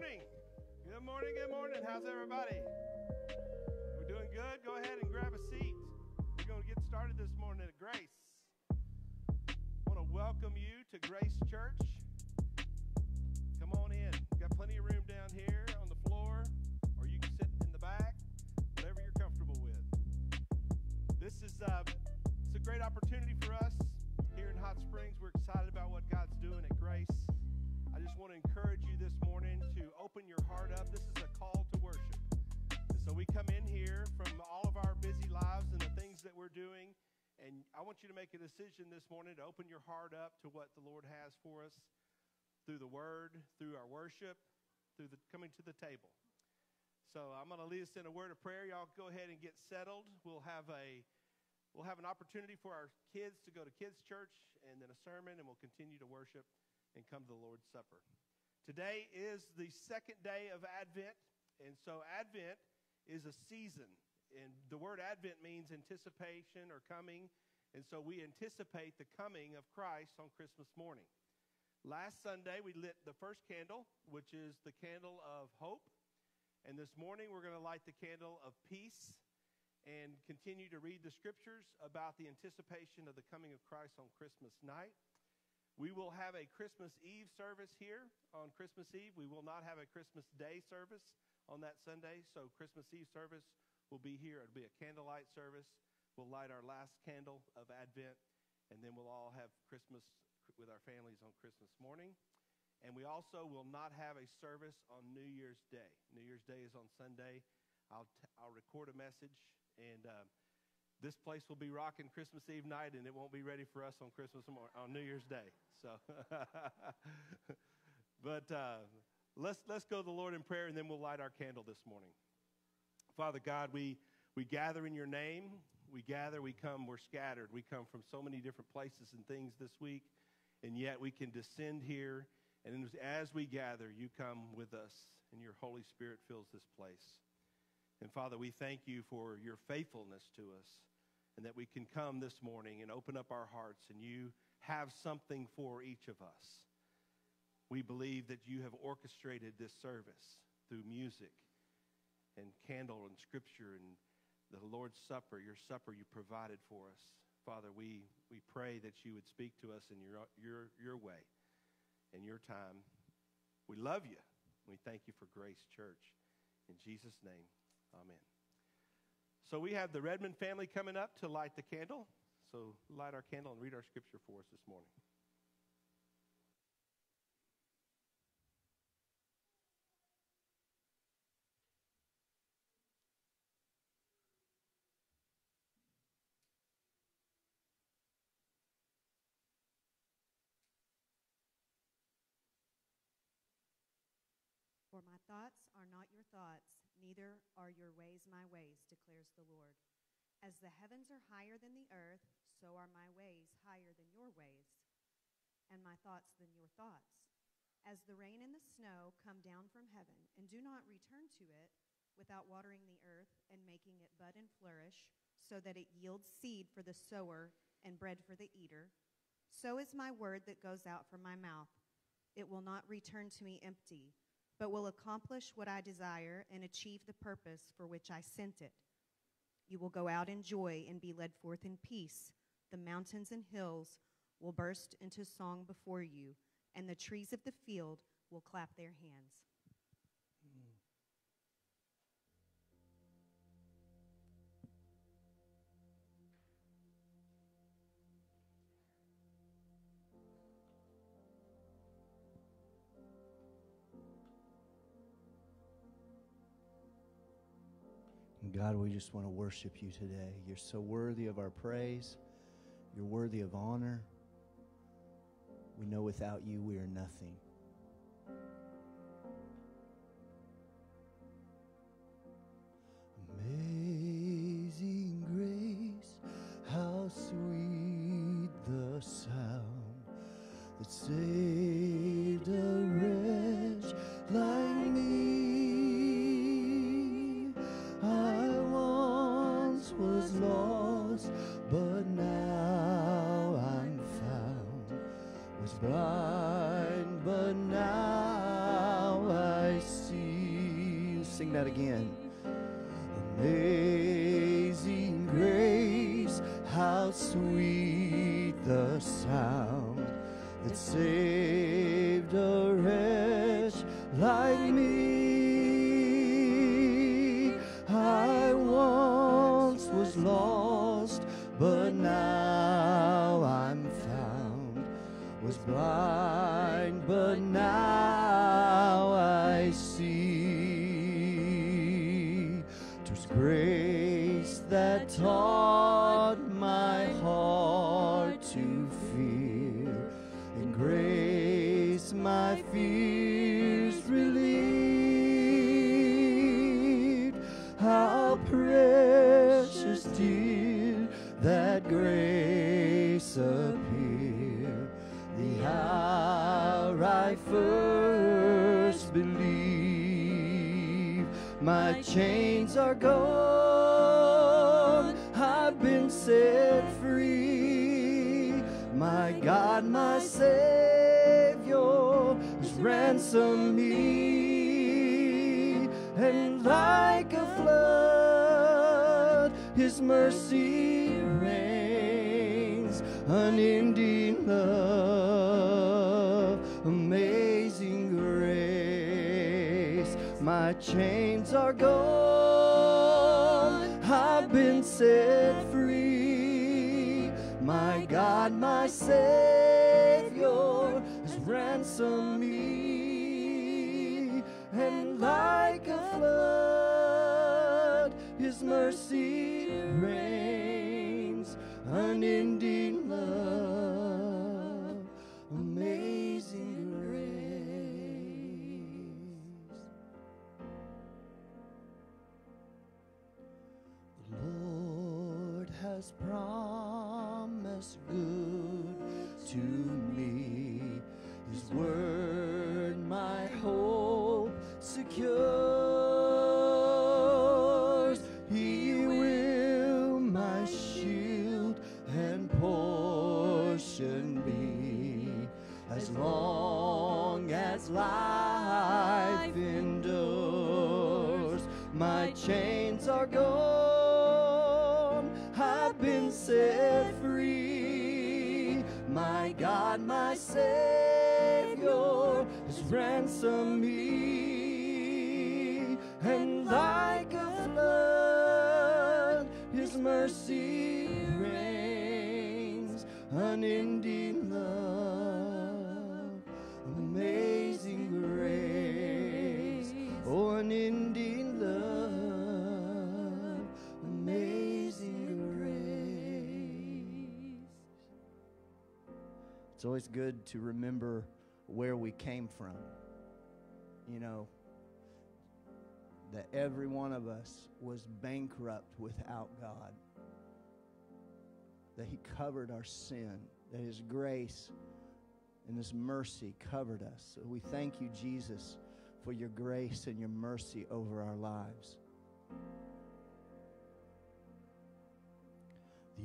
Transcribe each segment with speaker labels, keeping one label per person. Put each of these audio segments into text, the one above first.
Speaker 1: good morning. Good morning, good morning. How's everybody? We're doing good. Go ahead and grab a seat. We're going to get started this morning at Grace. I want to welcome you to Grace Church. So we come in here from all of our busy lives and the things that we're doing. And I want you to make a decision this morning to open your heart up to what the Lord has for us through the word, through our worship, through the coming to the table. So I'm going to lead us in a word of prayer. Y'all go ahead and get settled. We'll have a we'll have an opportunity for our kids to go to kids church and then a sermon and we'll continue to worship and come to the Lord's Supper. Today is the second day of Advent, and so Advent is a season. And the word Advent means anticipation or coming, and so we anticipate the coming of Christ on Christmas morning. Last Sunday, we lit the first candle, which is the candle of hope. And this morning, we're going to light the candle of peace and continue to read the scriptures about the anticipation of the coming of Christ on Christmas night. We will have a Christmas Eve service here on Christmas Eve. We will not have a Christmas Day service on that Sunday. So, Christmas Eve service will be here. It'll be a candlelight service. We'll light our last candle of Advent, and then we'll all have Christmas with our families on Christmas morning. And we also will not have a service on New Year's Day. New Year's Day is on Sunday. I'll, t- I'll record a message, and uh, this place will be rocking Christmas Eve night, and it won't be ready for us on Christmas on New Year's Day. So, but uh, let's let's go to the Lord in prayer, and then we'll light our candle this morning. Father God, we we gather in Your name. We gather. We come. We're scattered. We come from so many different places and things this week, and yet we can descend here. And as we gather, you come with us, and your Holy Spirit fills this place. And Father, we thank you for your faithfulness to us and that we can come this morning and open up our hearts and you have something for each of us. We believe that you have orchestrated this service through music and candle and scripture and the Lord's Supper, your supper you provided for us. Father, we, we pray that you would speak to us in your, your, your way and your time. We love you. We thank you for Grace Church. In Jesus' name, amen. So we have the Redmond family coming up to light the candle. So light our candle and read our scripture for us this morning.
Speaker 2: For my thoughts are not your thoughts neither are your ways my ways, declares the Lord. As the heavens are higher than the earth, so are my ways higher than your ways, and my thoughts than your thoughts. As the rain and the snow come down from heaven, and do not return to it without watering the earth and making it bud and flourish, so that it yields seed for the sower and bread for the eater, so is my word that goes out from my mouth. It will not return to me empty but will accomplish what I desire and achieve the purpose for which I sent it. You will go out in joy and be led forth in peace. The mountains and hills will burst into song before you, and the trees of the field will clap their hands.
Speaker 3: God, we just want to worship you today. You're so worthy of our praise. You're worthy of honor. We know without you we are nothing. Amazing grace, how sweet the sound that saved Was blind, but now I see. sing that again. Amazing grace, how sweet the sound that saved a wretch like chains are gone, I've been set free. My God, my Savior has ransomed me, and like a flood, His mercy chains are gone, I've been set free. My God, my Savior has ransomed me, and like a flood, His mercy reigns, unending love, me, and like a flood, His mercy reigns, unending love, amazing grace, oh, unending love, amazing grace. It's always good to remember where we came from. One of us was bankrupt without God. That He covered our sin, that His grace and His mercy covered us. So we thank you, Jesus, for your grace and your mercy over our lives.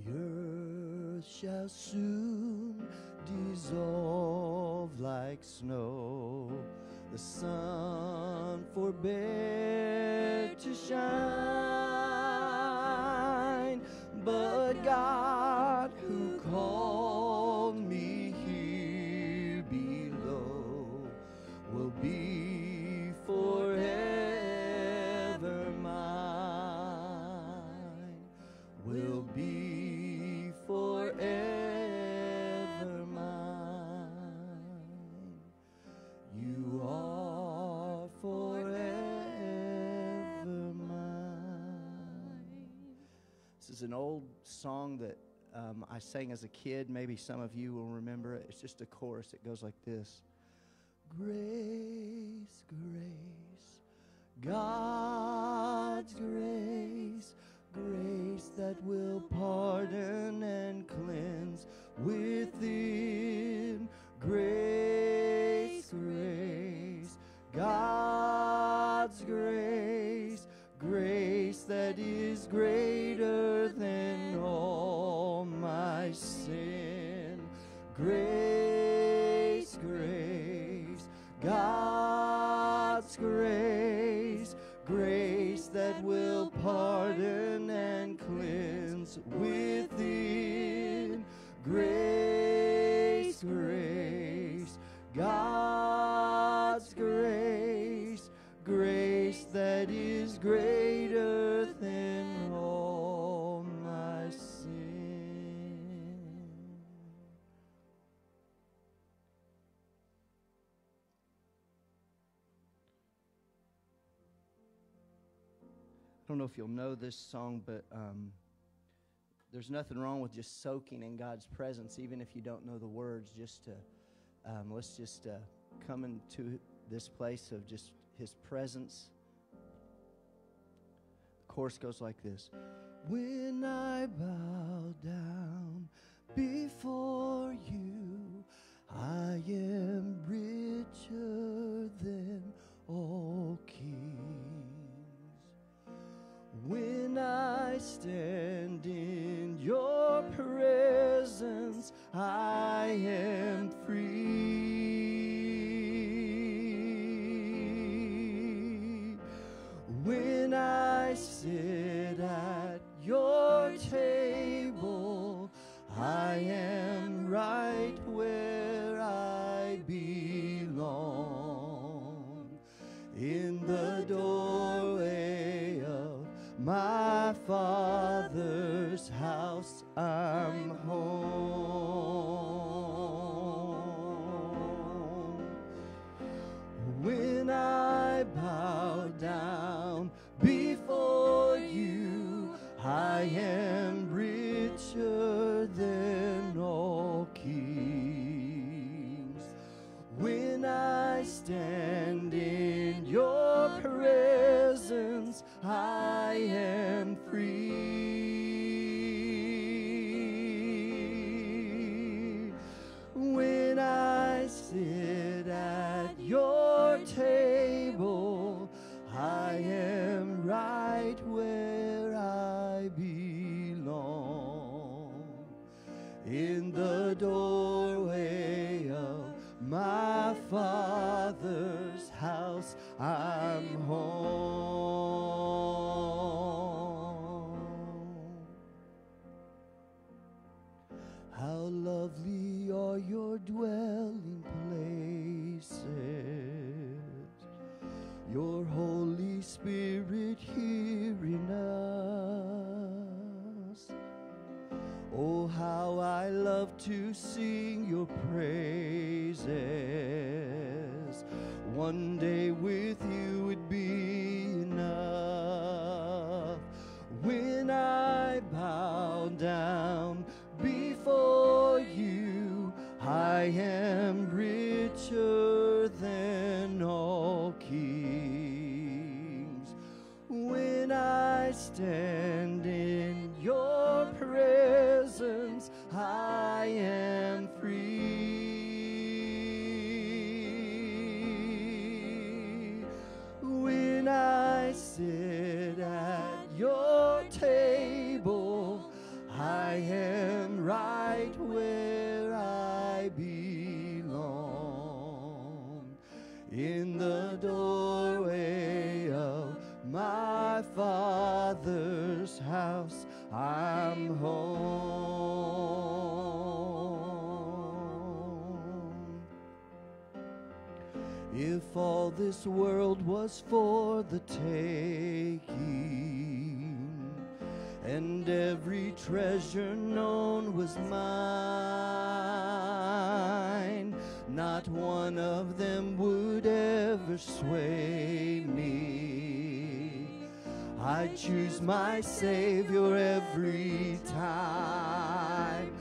Speaker 3: The earth shall soon dissolve like snow. The sun forbear to shine, song that um, I sang as a kid. Maybe some of you will remember it. It's just a chorus. It goes like this Grace, grace, God's grace, grace that will pardon and cleanse within. Grace, grace, God's grace, grace that is greater than all my sin. Grace, grace, God's grace, grace that will pardon and cleanse within. Grace, grace, God's grace, grace that is greater than all my sin. I don't know if you'll know this song, but um, there's nothing wrong with just soaking in God's presence, even if you don't know the words. Just to um, let's just uh, come into this place of just His presence. Chorus goes like this: When I bow down before you, I am richer than all kings. When I stand in your presence, I am free. When I sit at your table, I am right where I belong. In the doorway of my father's house, I'm stand in your presence, I am free. When I sit at your table, I am right where I belong. In the doorway of my father's house, I'm home. Ever sway me. I choose my Savior every time.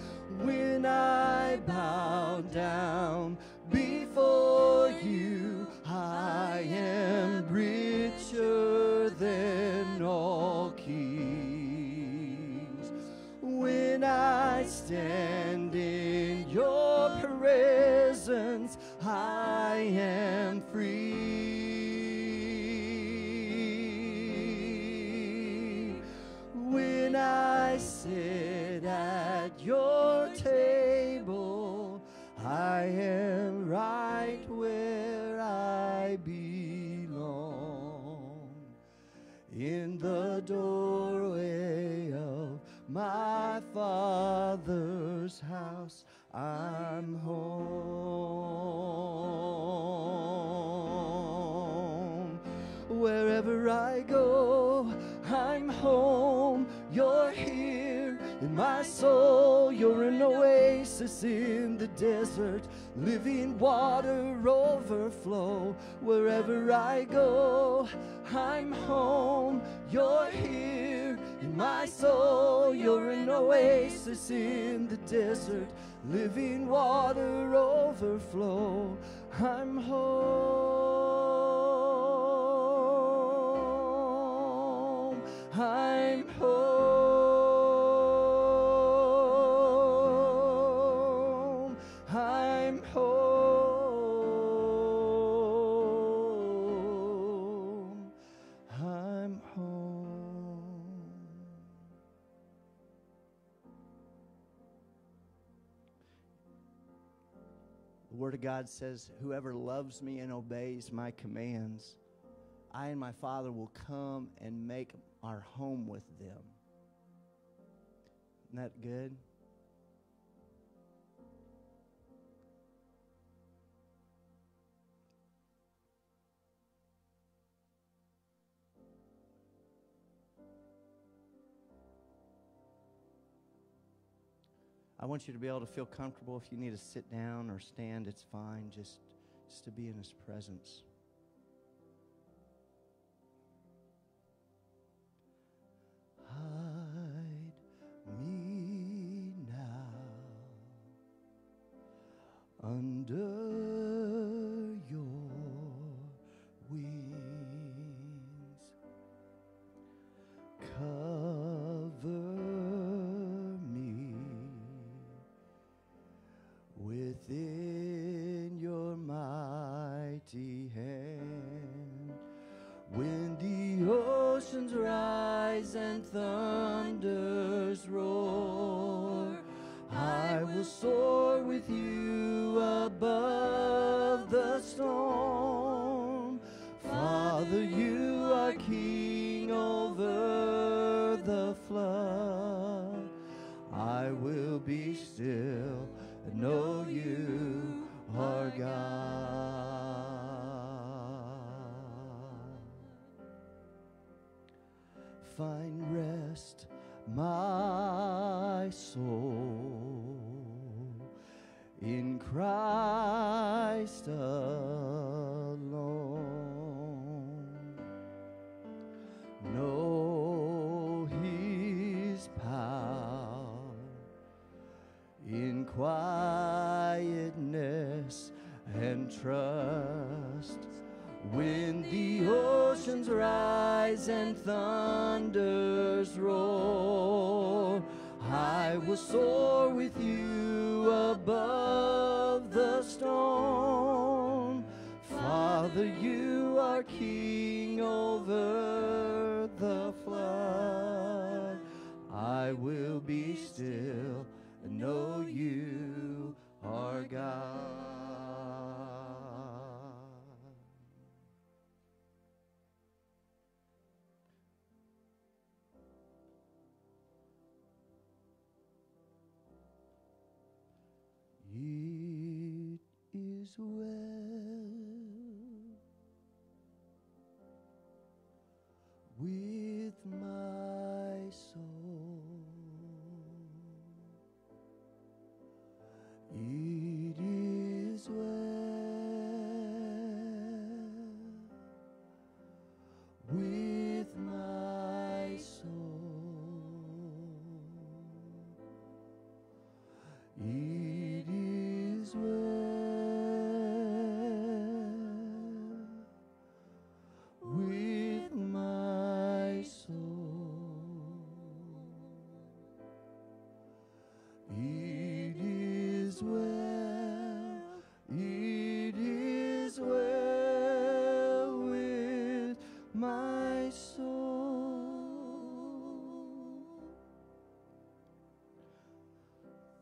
Speaker 3: When I bow down before you, I am richer than all kings. When I stand in your presence, I am free. Doorway of my Father's house. I'm home. Wherever I go, I'm home. You're in my soul. You're an oasis in the desert, living water overflow. Wherever I go, I'm home. You're here in my soul. You're an oasis in the desert, living water overflow. I'm home. I'm home. The Word of God says, Whoever loves me and obeys my commands, I and my Father will come and make our home with them. Isn't that good? I want you to be able to feel comfortable. If you need to sit down or stand, it's fine. Just, just to be in His presence. Hide me now under alone. Know His power in quietness and trust. When the oceans rise and thunders roar, I will soar with you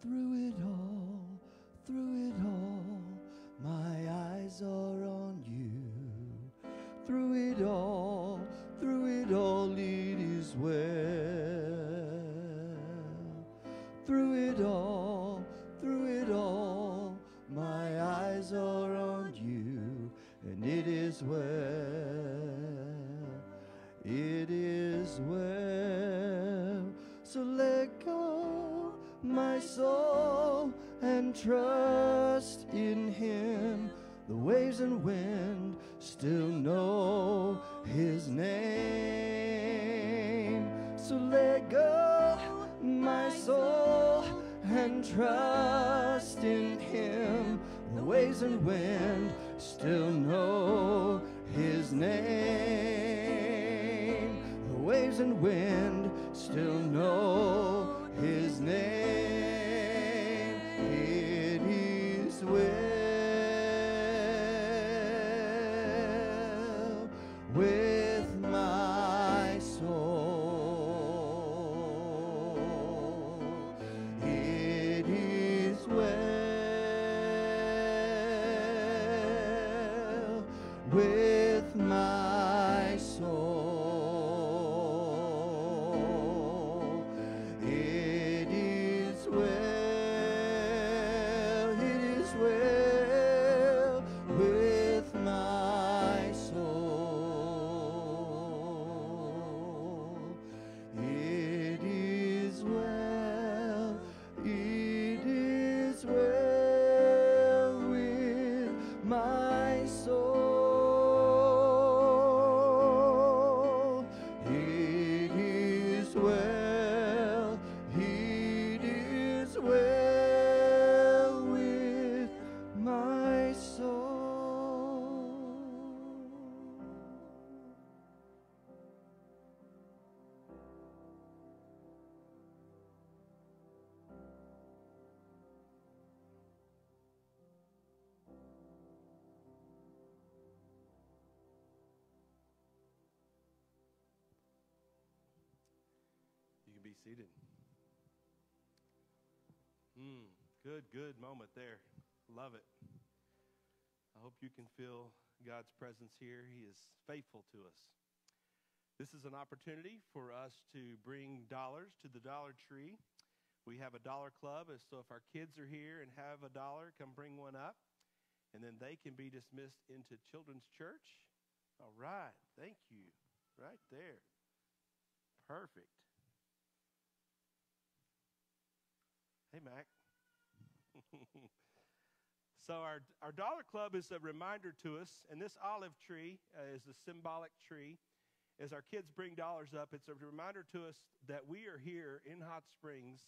Speaker 3: Through it all,
Speaker 1: seated. Mm, good, good moment there. Love it. I hope you can feel God's presence here. He is faithful to us. This is an opportunity for us to bring dollars to the Dollar Tree. We have a dollar club, so if our kids are here and have a dollar, come bring one up, and then they can be dismissed into Children's Church. All right, thank you. Right there. Perfect. Hey, Mac. so, our, our Dollar Club is a reminder to us, and this olive tree uh, is a symbolic tree. As our kids bring dollars up, it's a reminder to us that we are here in Hot Springs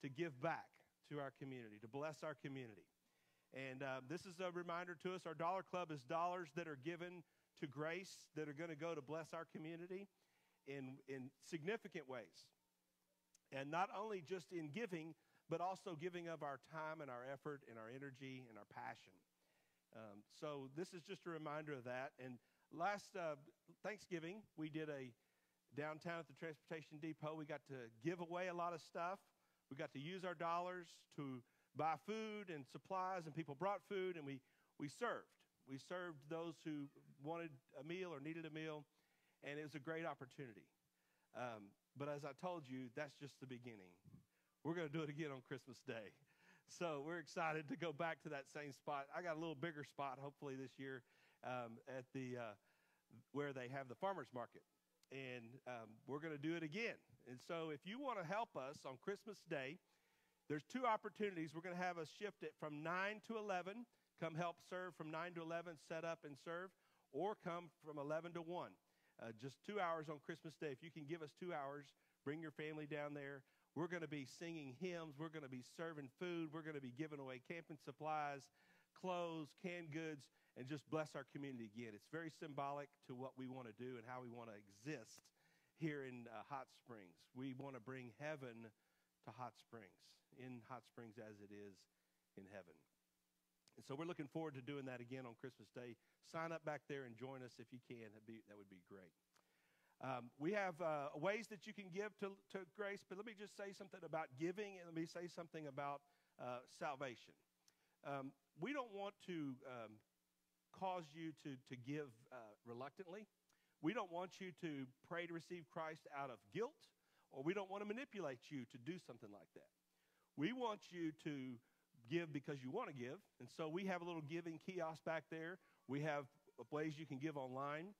Speaker 1: to give back to our community, to bless our community. And uh, this is a reminder to us our Dollar Club is dollars that are given to grace that are going to go to bless our community in, in significant ways. And not only just in giving, but also giving of our time and our effort and our energy and our passion. Um, so this is just a reminder of that. And last uh, Thanksgiving, we did a downtown at the transportation depot. We got to give away a lot of stuff. We got to use our dollars to buy food and supplies, and people brought food, and we, we served. We served those who wanted a meal or needed a meal, and it was a great opportunity. Um, but as I told you, that's just the beginning. We're going to do it again on Christmas Day. So we're excited to go back to that same spot. I got a little bigger spot, hopefully this year, um, at the uh, where they have the farmers market, and um, we're going to do it again. And so, if you want to help us on Christmas Day, there's two opportunities. We're going to have a shift it from nine to eleven. Come help serve from nine to eleven, set up and serve, or come from eleven to one. Uh, just two hours on Christmas Day. If you can give us two hours, bring your family down there. We're going to be singing hymns. We're going to be serving food. We're going to be giving away camping supplies, clothes, canned goods, and just bless our community again. It's very symbolic to what we want to do and how we want to exist here in uh, Hot Springs. We want to bring heaven to Hot Springs, in Hot Springs as it is in heaven. And so we're looking forward to doing that again on Christmas Day. Sign up back there and join us if you can. Be, that would be great. Um, we have uh, ways that you can give to, to grace, but let me just say something about giving and let me say something about uh, salvation. Um, we don't want to um, cause you to, to give uh, reluctantly. We don't want you to pray to receive Christ out of guilt, or we don't want to manipulate you to do something like that. We want you to give because you want to give. And so we have a little giving kiosk back there. We have ways you can give online.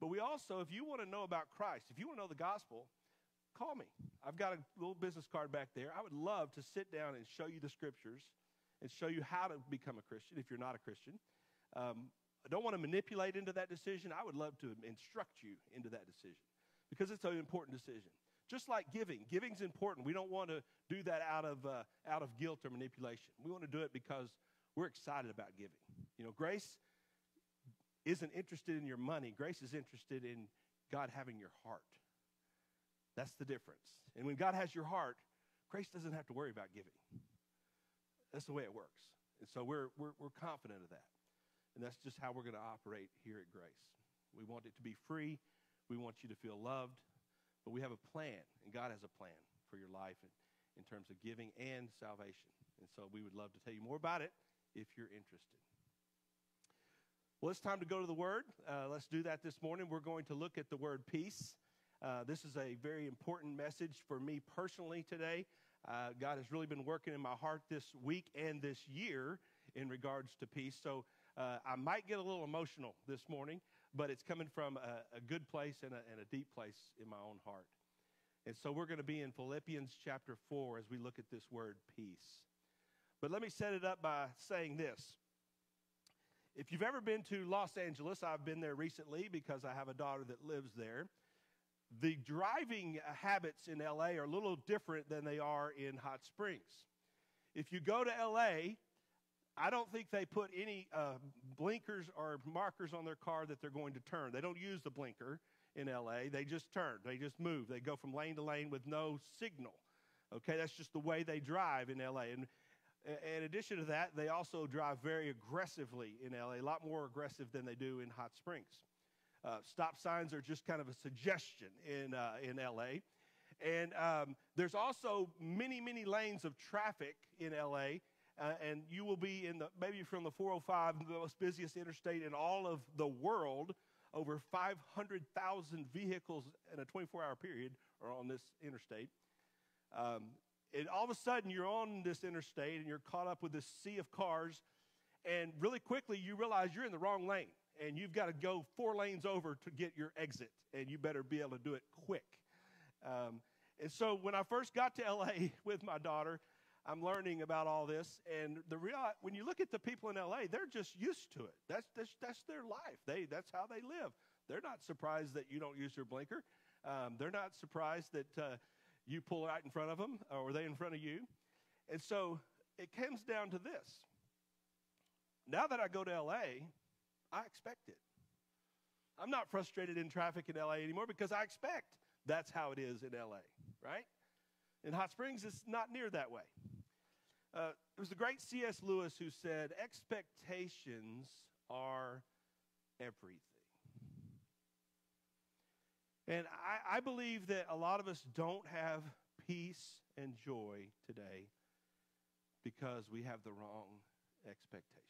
Speaker 1: But we also, if you want to know about Christ, if you want to know the gospel, call me. I've got a little business card back there. I would love to sit down and show you the scriptures and show you how to become a Christian if you're not a Christian. Um, I don't want to manipulate into that decision. I would love to instruct you into that decision because it's an important decision. Just like giving, giving's important. We don't want to do that out of uh, out of guilt or manipulation. We want to do it because we're excited about giving. You know, grace isn't interested in your money. Grace is interested in God having your heart. That's the difference. And when God has your heart, grace doesn't have to worry about giving. That's the way it works. And so we're, we're, we're confident of that. And that's just how we're going to operate here at Grace. We want it to be free. We want you to feel loved. But we have a plan, and God has a plan for your life in, in terms of giving and salvation. And so we would love to tell you more about it if you're interested. Well, it's time to go to the Word. Uh, let's do that this morning. We're going to look at the word peace. Uh, this is a very important message for me personally today. Uh, God has really been working in my heart this week and this year in regards to peace. So uh, I might get a little emotional this morning, but it's coming from a, a good place and a, and a deep place in my own heart. And so we're going to be in Philippians chapter 4 as we look at this word peace. But let me set it up by saying this. If you've ever been to Los Angeles, I've been there recently because I have a daughter that lives there. The driving habits in LA are a little different than they are in Hot Springs. If you go to LA, I don't think they put any uh, blinkers or markers on their car that they're going to turn. They don't use the blinker in LA. They just turn. They just move. They go from lane to lane with no signal. Okay, that's just the way they drive in LA. And in addition to that, they also drive very aggressively in LA, a lot more aggressive than they do in Hot Springs. Uh, stop signs are just kind of a suggestion in, uh, in LA. And um, there's also many, many lanes of traffic in LA uh, and you will be in the maybe from the 405, the most busiest interstate in all of the world. Over 500,000 vehicles in a 24-hour period are on this interstate. Um, and all of a sudden, you're on this interstate and you're caught up with this sea of cars, and really quickly you realize you're in the wrong lane, and you've got to go four lanes over to get your exit, and you better be able to do it quick. Um, and so when I first got to LA with my daughter, I'm learning about all this, and the real when you look at the people in LA, they're just used to it. That's that's, that's their life. They that's how they live. They're not surprised that you don't use your blinker. Um, they're not surprised that uh, you pull right in front of them, or they in front of you. And so it comes down to this. Now that I go to LA, I expect it. I'm not frustrated in traffic in LA anymore because I expect that's how it is in LA, right? In Hot Springs, it's not near that way. Uh, it was the great C.S. Lewis who said, Expectations are everything. And I, I, believe that a lot of us don't have peace and joy today because we have the wrong expectations.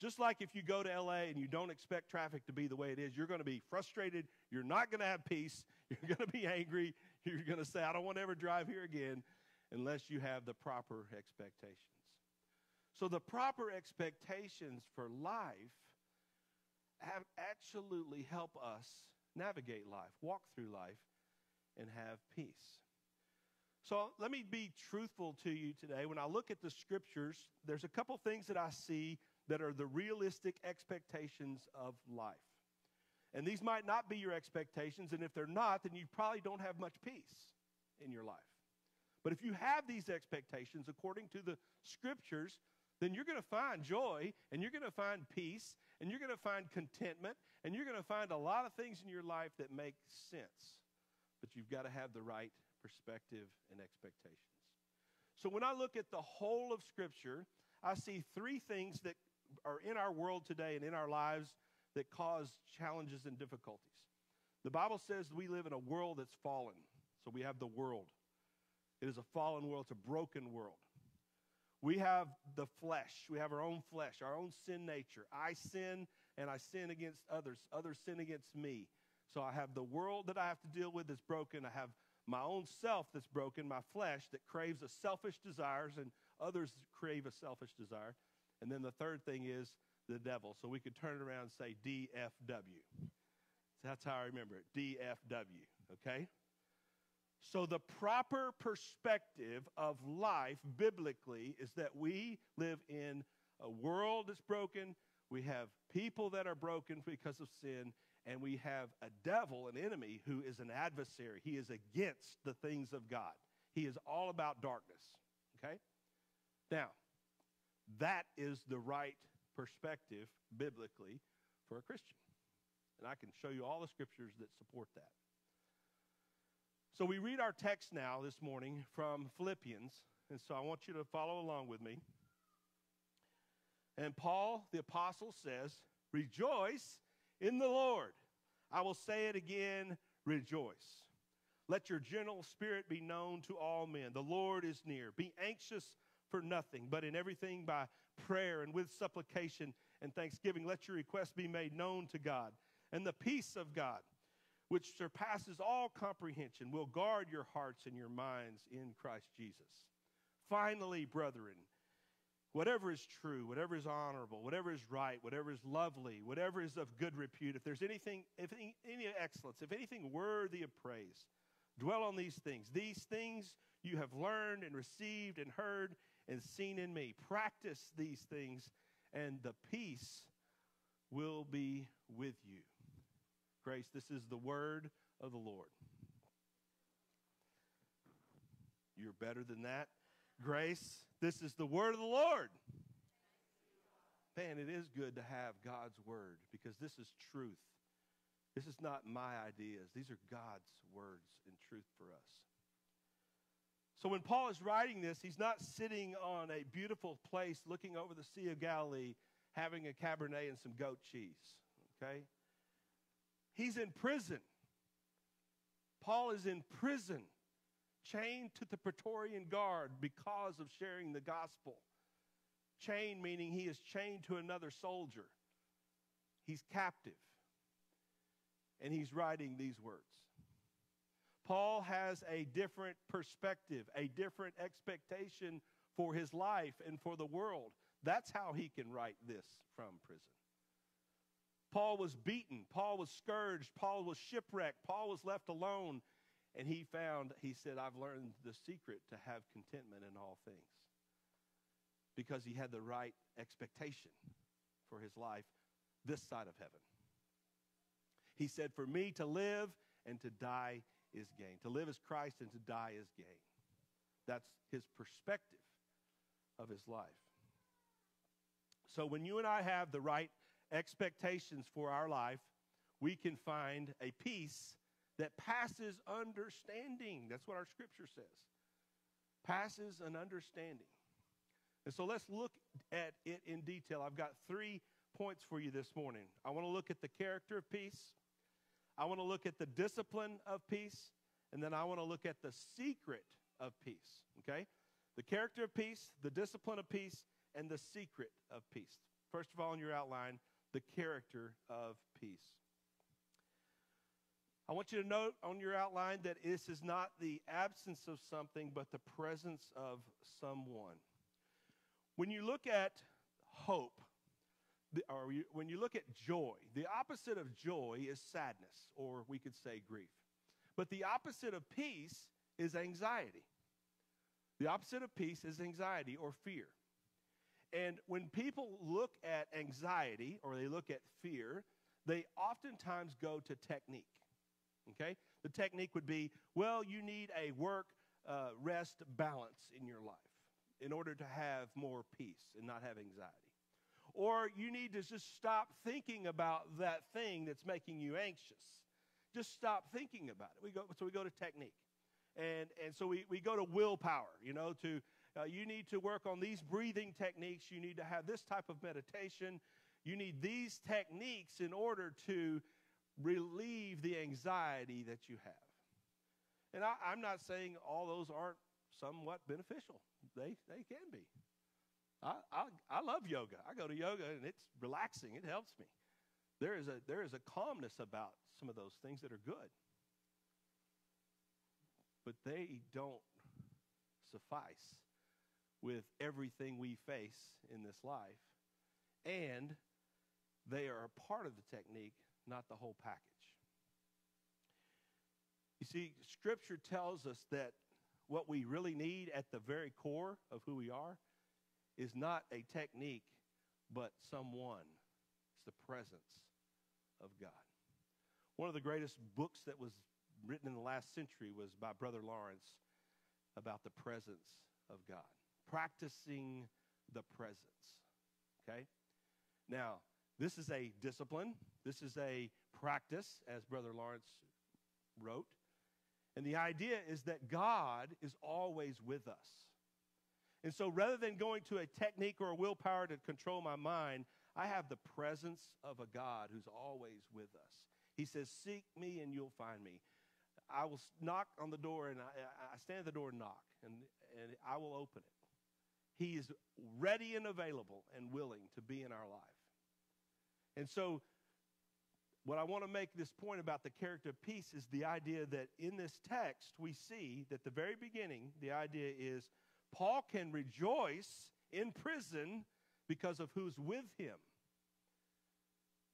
Speaker 1: Just like if you go to LA and you don't expect traffic to be the way it is, you're going to be frustrated. You're not going to have peace. You're going to be angry. You're going to say, I don't want to ever drive here again unless you have the proper expectations. So, the proper expectations for life have absolutely help us navigate life, walk through life, and have peace. So, let me be truthful to you today. When I look at the scriptures, there's a couple things that I see that are the realistic expectations of life. And these might not be your expectations, and if they're not, then you probably don't have much peace in your life. But if you have these expectations according to the scriptures, then you're going to find joy, and you're going to find peace, and you're going to find contentment, and you're going to find a lot of things in your life that make sense. But you've got to have the right perspective and expectations. So when I look at the whole of Scripture, I see three things that are in our world today and in our lives that cause challenges and difficulties. The Bible says we live in a world that's fallen. So we have the world. It is a fallen world, it's a broken world. We have the flesh. We have our own flesh, our own sin nature. I sin and I sin against others. Others sin against me. So I have the world that I have to deal with that's broken. I have my own self that's broken, my flesh that craves a selfish desires, and others crave a selfish desire. And then the third thing is the devil. So we could turn it around and say DFW. So that's how I remember it DFW, okay? So the proper perspective of life biblically is that we live in a world that's broken, we have people that are broken because of sin, and we have a devil, an enemy, who is an adversary. He is against the things of God. He is all about darkness. Okay? Now, that is the right perspective biblically for a Christian. And I can show you all the scriptures that support that. So we read our text now this morning from Philippians. And so I want you to follow along with me. And Paul, the apostle, says, Rejoice in the Lord. I will say it again, rejoice. Let your gentle spirit be known to all men. The Lord is near. Be anxious for nothing, but in everything by prayer and with supplication and thanksgiving, let your requests be made known to God. And the peace of God, which surpasses all comprehension, will guard your hearts and your minds in Christ Jesus. Finally, brethren, whatever is true, whatever is honorable, whatever is right, whatever is lovely, whatever is of good repute, if there's anything, if any, any excellence, if anything worthy of praise, dwell on these things. These things you have learned and received and heard and seen in me. Practice these things, and the peace will be with you. Grace, this is the word of the Lord. You're better than that. Grace, this is the word of the Lord. Man, it is good to have God's word because this is truth. This is not my ideas. These are God's words and truth for us. So when Paul is writing this, he's not sitting on a beautiful place looking over the Sea of Galilee having a Cabernet and some goat cheese. Okay? He's in prison. Paul is in prison chained to the Praetorian Guard because of sharing the gospel. Chained meaning he is chained to another soldier. He's captive. And he's writing these words. Paul has a different perspective, a different expectation for his life and for the world. That's how he can write this from prison. Paul was beaten. Paul was scourged. Paul was shipwrecked. Paul was left alone and he found, he said, I've learned the secret to have contentment in all things. Because he had the right expectation for his life this side of heaven. He said, For me to live and to die is gain. To live is Christ and to die is gain. That's his perspective of his life. So when you and I have the right expectations for our life, we can find a peace that passes understanding. That's what our scripture says. Passes an understanding. And so let's look at it in detail. I've got three points for you this morning. I want to look at the character of peace, I want to look at the discipline of peace, and then I want to look at the secret of peace. Okay? The character of peace, the discipline of peace, and the secret of peace. First of all, in your outline, the character of peace. I want you to note on your outline that this is not the absence of something, but the presence of someone. When you look at hope, or when you look at joy, the opposite of joy is sadness, or we could say grief. But the opposite of peace is anxiety. The opposite of peace is anxiety or fear. And when people look at anxiety or they look at fear, they oftentimes go to technique. Okay? The technique would be well, you need a work uh, rest balance in your life in order to have more peace and not have anxiety. Or you need to just stop thinking about that thing that's making you anxious. Just stop thinking about it. We go, so we go to technique. And, and so we, we go to willpower, you know, to uh, you need to work on these breathing techniques. You need to have this type of meditation. You need these techniques in order to relieve the anxiety that you have. And I, am not saying all those aren't somewhat beneficial. They, they can be. I, I, I love yoga. I go to yoga and it's relaxing. It helps me. There is, a, there is a calmness about some of those things that are good. but they don't suffice with everything we face in this life. And they are a part of the technique, not the whole package. You see, Scripture tells us that what we really need at the very core of who we are is not a technique, but someone. It's the presence of God. One of the greatest books that was written in the last century was by Brother Lawrence about the presence of God, practicing the presence. Okay? Now, this is a discipline, this is a practice, as Brother Lawrence wrote. And the idea is that God is always with us. And so rather than going to a technique or a willpower to control my mind, I have the presence of a God who's always with us. He says, Seek me and you'll find me. I will knock on the door and I, I stand at the door and knock, and, and I will open it. He is ready and available and willing to be in our life. And so, what I want to make this point about the character of peace is the idea that in this text, we see that the very beginning, the idea is Paul can rejoice in prison because of who's with him.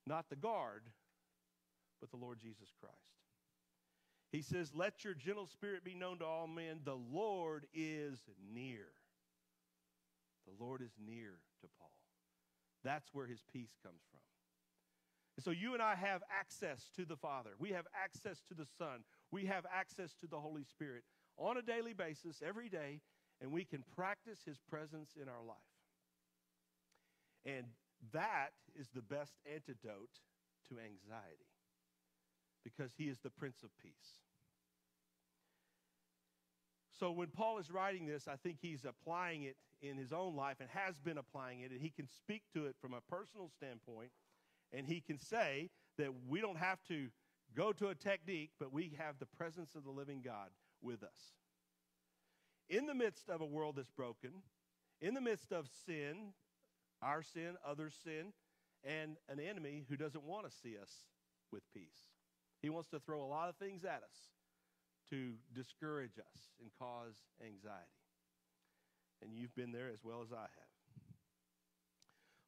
Speaker 1: Not the guard, but the Lord Jesus Christ. He says, Let your gentle spirit be known to all men. The Lord is near. The Lord is near to Paul. That's where his peace comes from. And so you and I have access to the Father. We have access to the Son. We have access to the Holy Spirit on a daily basis, every day, and we can practice his presence in our life. And that is the best antidote to anxiety because he is the Prince of Peace. So when Paul is writing this, I think he's applying it in his own life and has been applying it, and he can speak to it from a personal standpoint, and he can say that we don't have to go to a technique, but we have the presence of the living God with us. In the midst of a world that's broken, in the midst of sin, our sin, other sin, and an enemy who doesn't want to see us with peace. He wants to throw a lot of things at us to discourage us and cause anxiety. And you've been there as well as I have.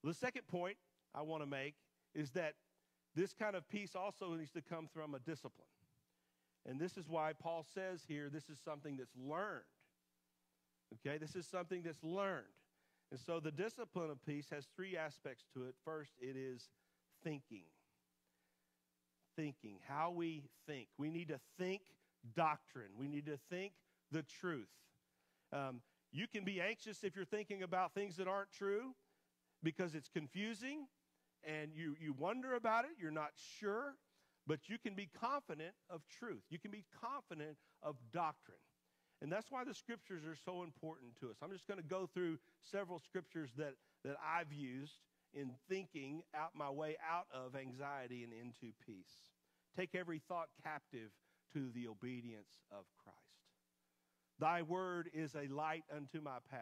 Speaker 1: The second point I want to make is that this kind of peace also needs to come from a discipline. And this is why Paul says here this is something that's learned. Okay, this is something that's learned. And so the discipline of peace has three aspects to it. First, it is thinking. Thinking, how we think. We need to think doctrine, we need to think the truth. Um, you can be anxious if you're thinking about things that aren't true because it's confusing and you, you wonder about it, you're not sure, but you can be confident of truth. You can be confident of doctrine. And that's why the scriptures are so important to us. I'm just going to go through several scriptures that, that I've used in thinking out my way out of anxiety and into peace. Take every thought captive to the obedience of Christ. Thy word is a light unto my path.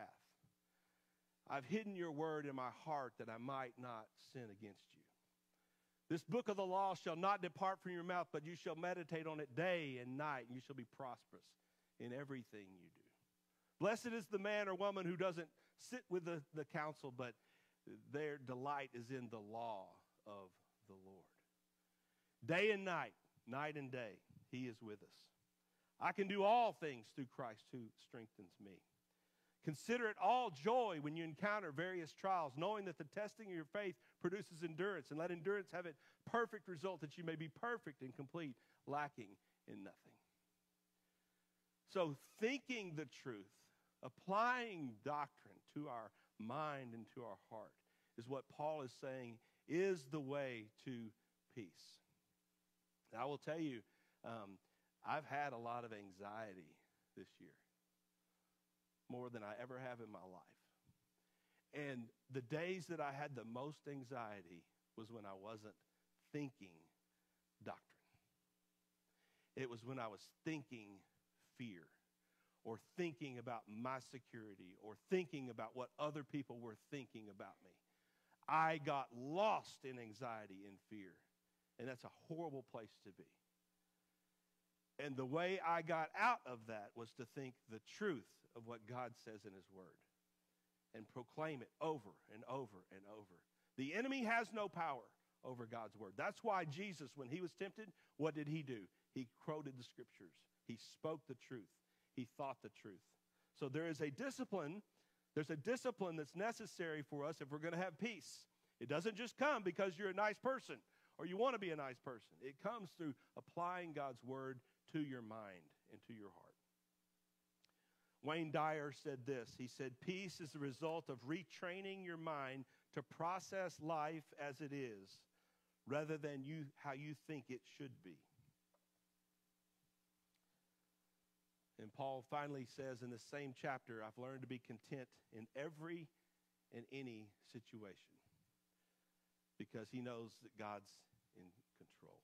Speaker 1: I've hidden your word in my heart that I might not sin against you. This book of the law shall not depart from your mouth, but you shall meditate on it day and night, and you shall be prosperous in everything you do. Blessed is the man or woman who doesn't sit with the, the counsel, but their delight is in the law of the Lord. Day and night, night and day, he is with us. I can do all things through Christ who strengthens me. Consider it all joy when you encounter various trials, knowing that the testing of your faith produces endurance, and let endurance have its perfect result that you may be perfect and complete, lacking in nothing. So, thinking the truth, applying doctrine to our mind and to our heart is what Paul is saying is the way to peace. And I will tell you, um, I've had a lot of anxiety this year, more than I ever have in my life. And the days that I had the most anxiety was when I wasn't thinking doctrine. It was when I was thinking fear or thinking about my security or thinking about what other people were thinking about me. I got lost in anxiety and fear. And that's a horrible place to be. And the way I got out of that was to think the truth of what God says in His Word and proclaim it over and over and over. The enemy has no power over God's Word. That's why Jesus, when he was tempted, what did he do? He quoted the Scriptures, he spoke the truth, he thought the truth. So there is a discipline. There's a discipline that's necessary for us if we're going to have peace. It doesn't just come because you're a nice person or you want to be a nice person. It comes through applying God's word to your mind and to your heart. Wayne Dyer said this He said, Peace is the result of retraining your mind to process life as it is rather than you, how you think it should be. And Paul finally says in the same chapter, I've learned to be content in every and any situation because he knows that God's in control.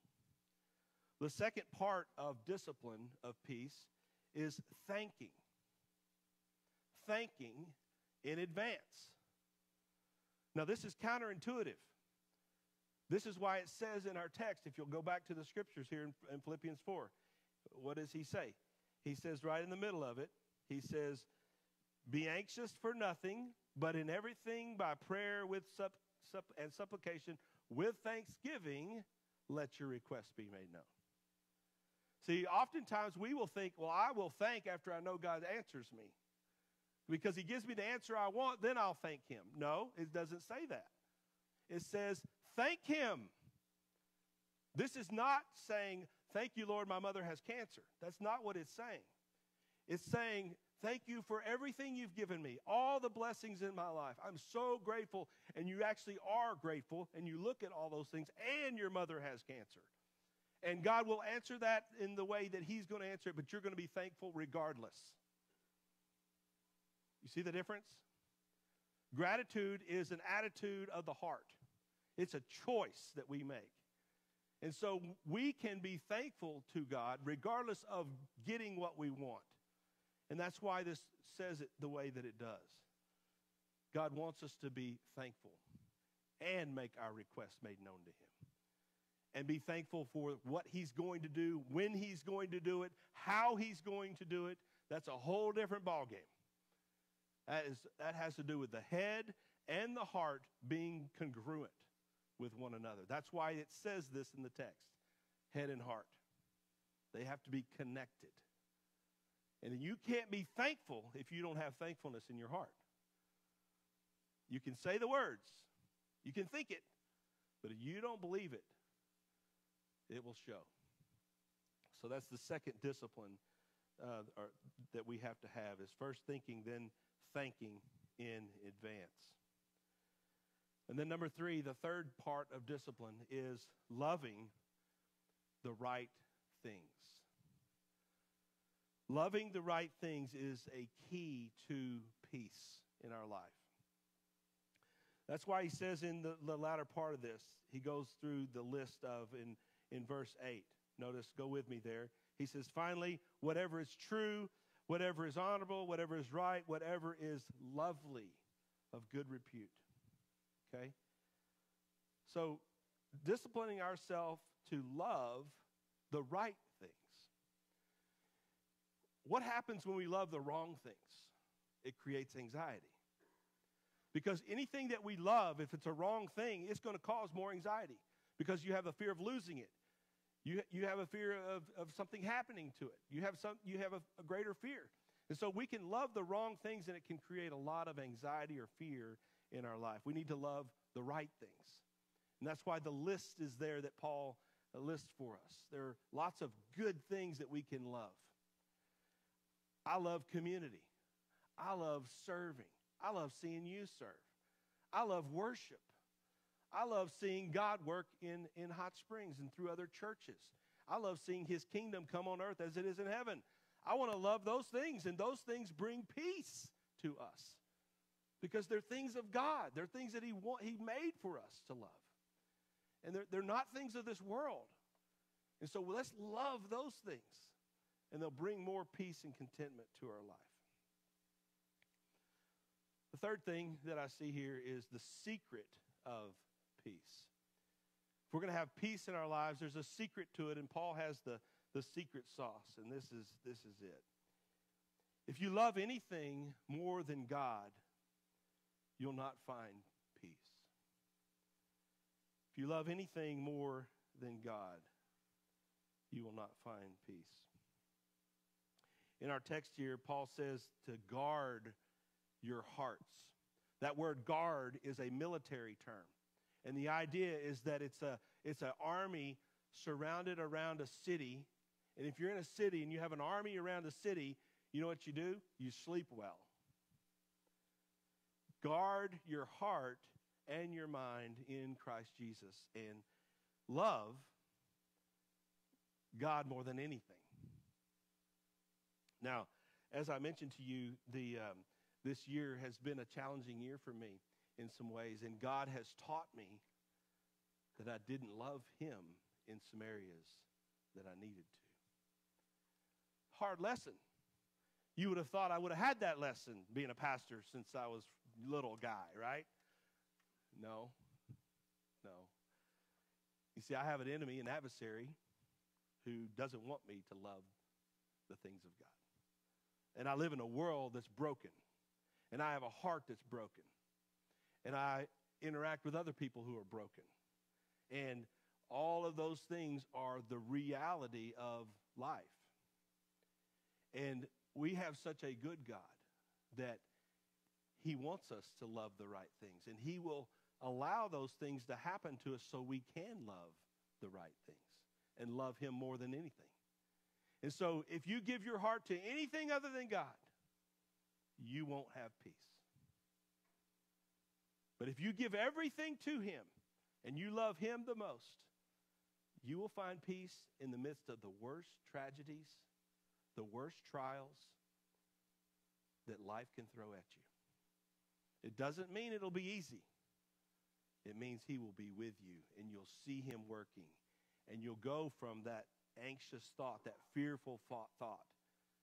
Speaker 1: The second part of discipline of peace is thanking. Thanking in advance. Now, this is counterintuitive. This is why it says in our text, if you'll go back to the scriptures here in, in Philippians 4, what does he say? He says right in the middle of it, he says, Be anxious for nothing, but in everything by prayer with sup, sup, and supplication, with thanksgiving, let your requests be made known. See, oftentimes we will think, well, I will thank after I know God answers me. Because he gives me the answer I want, then I'll thank him. No, it doesn't say that. It says, thank him. This is not saying, thank you, Lord, my mother has cancer. That's not what it's saying. It's saying, Thank you for everything you've given me, all the blessings in my life. I'm so grateful. And you actually are grateful, and you look at all those things, and your mother has cancer. And God will answer that in the way that He's going to answer it, but you're going to be thankful regardless. You see the difference? Gratitude is an attitude of the heart, it's a choice that we make. And so we can be thankful to God regardless of getting what we want. And that's why this says it the way that it does. God wants us to be thankful and make our requests made known to Him. And be thankful for what He's going to do, when He's going to do it, how He's going to do it. That's a whole different ballgame. That, is, that has to do with the head and the heart being congruent with one another. That's why it says this in the text head and heart. They have to be connected. And you can't be thankful if you don't have thankfulness in your heart. You can say the words, you can think it, but if you don't believe it, it will show. So that's the second discipline uh, or, that we have to have is first thinking, then thanking in advance. And then number three, the third part of discipline is loving the right things. Loving the right things is a key to peace in our life. That's why he says in the, the latter part of this, he goes through the list of in, in verse 8. Notice, go with me there. He says, finally, whatever is true, whatever is honorable, whatever is right, whatever is lovely, of good repute. Okay? So, disciplining ourselves to love the right things. what happens when we love the wrong things? It creates anxiety. Because anything that we love, if it's a wrong thing, it's going to cause more anxiety because you have a fear of losing it. You, you have a fear of, of something happening to it. You have, some, you have a, a greater fear. And so we can love the wrong things and it can create a lot of anxiety or fear in our life. We need to love the right things. And that's why the list is there that Paul uh, lists for us. There are lots of good things that we can love. I love community. I love serving. I love seeing you serve. I love worship. I love seeing God work in, in Hot Springs and through other churches. I love seeing his kingdom come on earth as it is in heaven. I want to love those things, and those things bring peace to us because they're things of God. They're things that he, want, he made for us to love. And they're, they're not things of this world. And so let's love those things and they'll bring more peace and contentment to our life. The third thing that I see here is the secret of peace. If we're going to have peace in our lives, there's a secret to it, and Paul has the, the secret sauce, and this is this is it. If you love anything more than God, you'll not find peace. If you love anything more than God, you will not find peace. In our text here, Paul says to guard your hearts. That word guard is a military term. And the idea is that it's a it's an army surrounded around a city. And if you're in a city and you have an army around a city, you know what you do? You sleep well. Guard your heart and your mind in Christ Jesus and love God more than anything. Now, as I mentioned to you, the um, this year has been a challenging year for me in some ways, and God has taught me that I didn't love Him in some areas that I needed to. Hard lesson. You would have thought I would have had that lesson being a pastor since I was little guy, right? No. No. You see, I have an enemy, an adversary, who doesn't want me to love the things of God. And I live in a world that's broken. And I have a heart that's broken. And I interact with other people who are broken. And all of those things are the reality of life. And we have such a good God that He wants us to love the right things. And He will allow those things to happen to us so we can love the right things and love Him more than anything. And so if you give your heart to anything other than God, you won't have peace. But if you give everything to Him and you love Him the most, you will find peace in the midst of the worst tragedies, the worst trials that life can throw at you. It doesn't mean it'll be easy. It means He will be with you and you'll see Him working. And you'll go from that anxious thought, that fearful thought.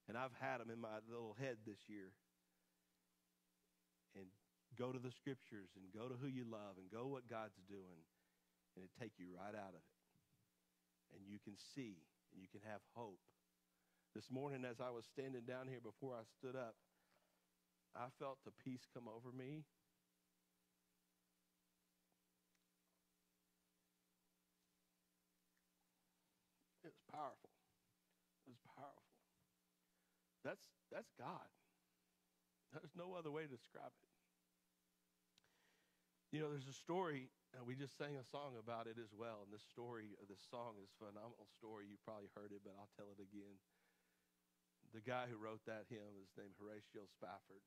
Speaker 1: And I've had them in my little head this year. And go to the scriptures and go to who you love and go what God's doing. And it take you right out of it. And you can see and you can have hope. This morning, as I was standing down here before I stood up, I felt the peace come over me It was powerful. It was powerful. That's, that's God. There's no other way to describe it. You know, there's a story, and we just sang a song about it as well. And this story, uh, this song is a phenomenal story. You've probably heard it, but I'll tell it again. The guy who wrote that hymn is named Horatio Spafford.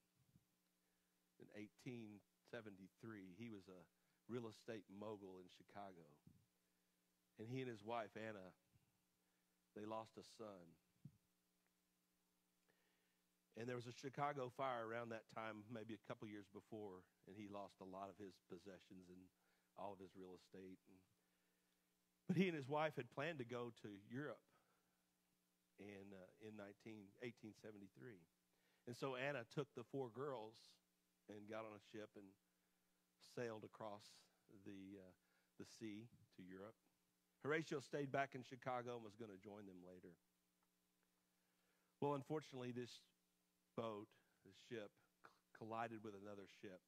Speaker 1: In 1873, he was a real estate mogul in Chicago. And he and his wife, Anna, they lost a son. And there was a Chicago fire around that time, maybe a couple years before, and he lost a lot of his possessions and all of his real estate. And, but he and his wife had planned to go to Europe in, uh, in 19, 1873. And so Anna took the four girls and got on a ship and sailed across the, uh, the sea to Europe. Horatio stayed back in Chicago and was going to join them later. Well, unfortunately, this boat, this ship, collided with another ship,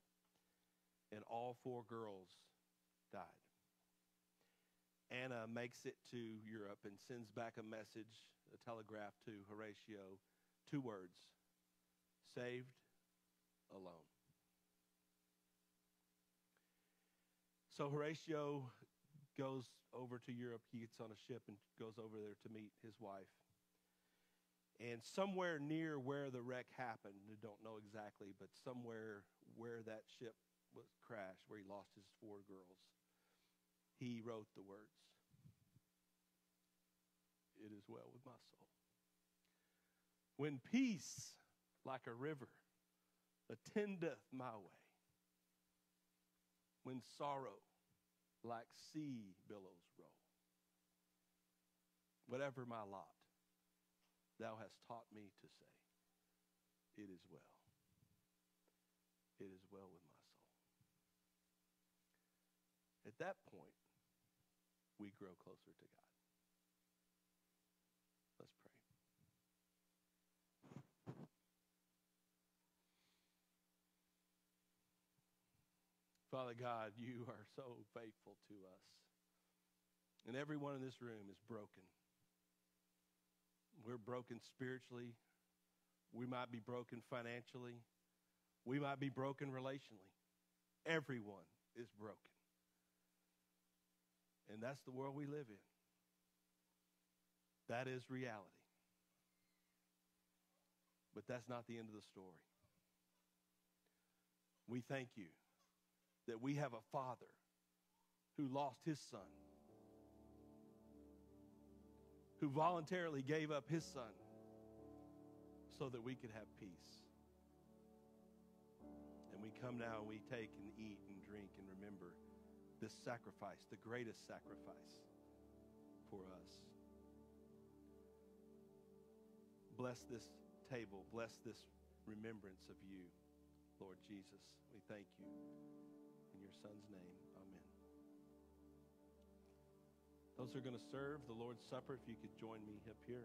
Speaker 1: and all four girls died. Anna makes it to Europe and sends back a message, a telegraph to Horatio, two words saved alone. So Horatio goes over to Europe. He gets on a ship and goes over there to meet his wife. And somewhere near where the wreck happened, I don't know exactly, but somewhere where that ship was crashed, where he lost his four girls, he wrote the words It is well with my soul. When peace, like a river, attendeth my way, when sorrow, like sea billows roll. Whatever my lot, thou hast taught me to say, It is well. It is well with my soul. At that point, we grow closer to God. Let's pray. Father God, you are so faithful to us. And everyone in this room is broken. We're broken spiritually. We might be broken financially. We might be broken relationally. Everyone is broken. And that's the world we live in. That is reality. But that's not the end of the story. We thank you that we have a father who lost his son, who voluntarily gave up his son so that we could have peace. And we come now and we take and eat and drink and remember this sacrifice, the greatest sacrifice for us. Bless this table. Bless this remembrance of you, Lord Jesus. We thank you. In your Son's name, Those who are going to serve the Lord's Supper, if you could join me up here.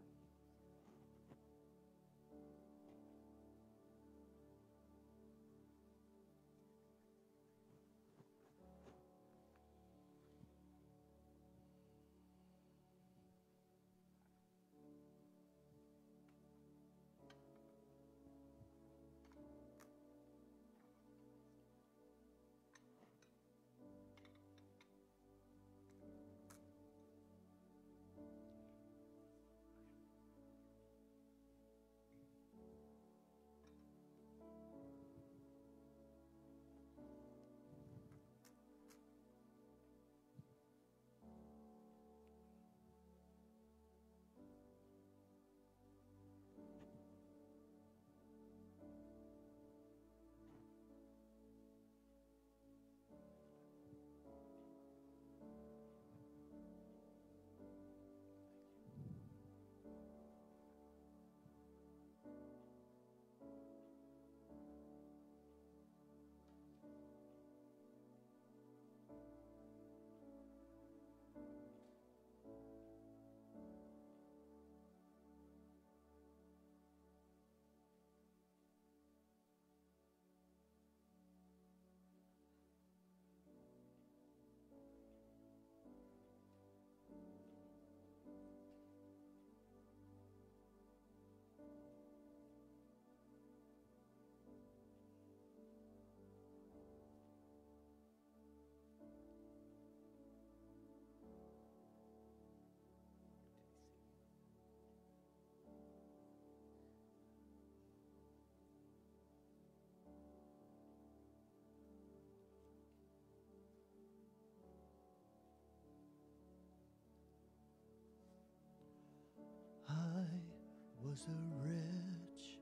Speaker 3: Was a wretch.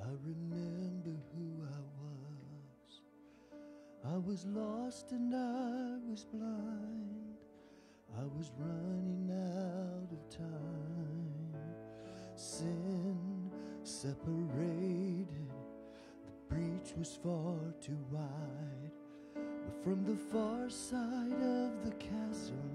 Speaker 3: I remember who I was. I was lost and I was blind. I was running out of time. Sin separated. The breach was far too wide. But from the far side of the chasm,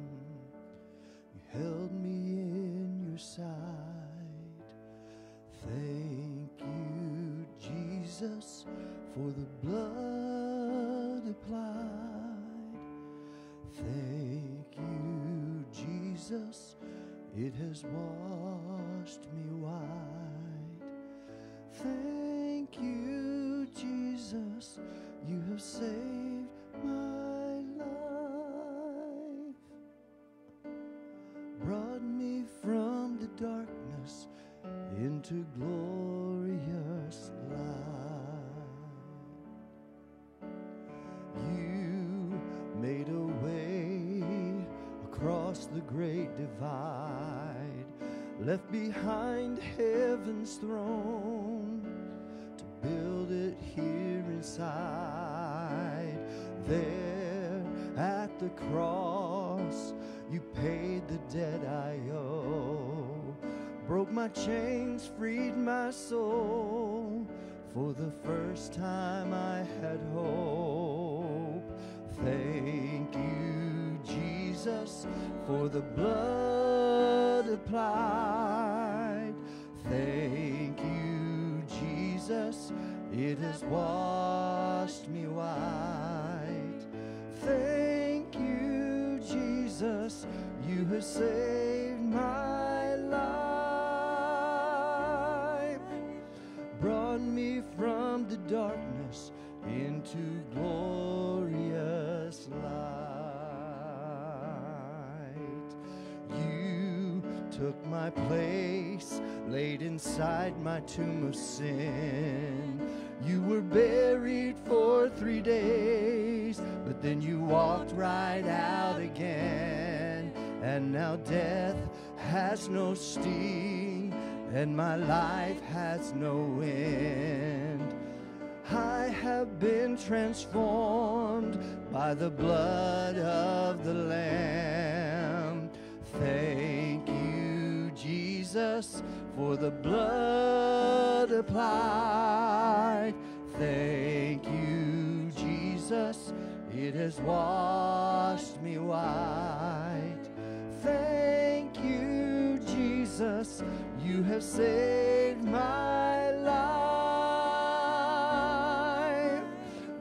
Speaker 3: Jesus. You have saved my life. Brought me from the darkness into glorious light. You took my place, laid inside my tomb of sin. You were buried for three days, but then you walked right out again. And now death has no sting, and my life has no end. I have been transformed by the blood of the Lamb. Thank Jesus, for the blood applied. Thank you, Jesus, it has washed me white. Thank you, Jesus, you have saved my life.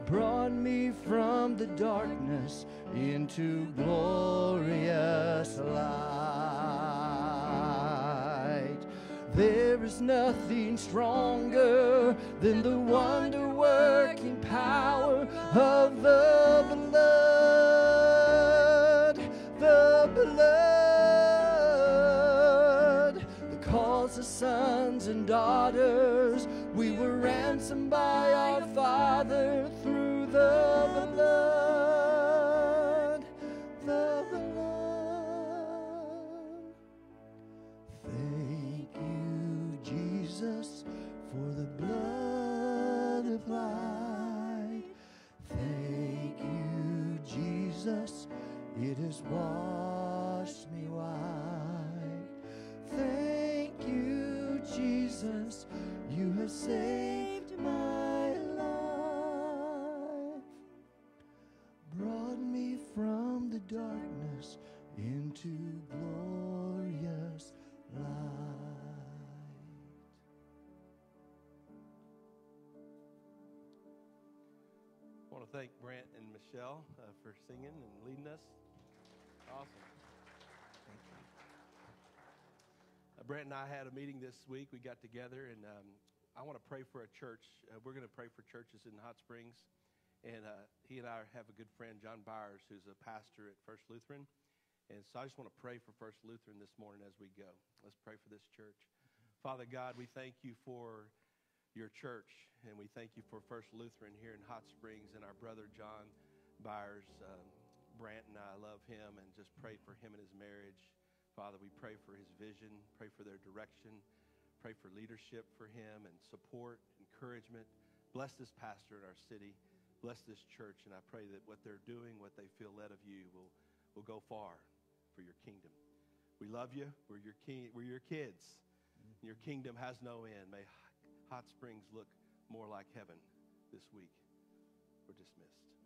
Speaker 3: Brought me from the darkness into glorious light. There is nothing stronger than the wonder working power of the blood, the blood that calls us sons and daughters. We were ransomed by our Father it has washed me white. Thank you, Jesus, you have saved my life. Brought me from the darkness into glorious light.
Speaker 1: I want to thank Brant and Michelle uh, for singing and leading us. Brant and I had a meeting this week. We got together, and um, I want to pray for a church. Uh, we're going to pray for churches in Hot Springs. And uh, he and I have a good friend, John Byers, who's a pastor at First Lutheran. And so I just want to pray for First Lutheran this morning as we go. Let's pray for this church. Father God, we thank you for your church, and we thank you for First Lutheran here in Hot Springs and our brother John Byers. Um, Brant and I love him and just pray for him and his marriage. Father, we pray for his vision, pray for their direction, pray for leadership for him and support, encouragement. Bless this pastor in our city. Bless this church, and I pray that what they're doing, what they feel led of you, will, will go far for your kingdom. We love you. We're your, king, we're your kids. Mm-hmm. Your kingdom has no end. May Hot Springs look more like heaven this week. We're dismissed.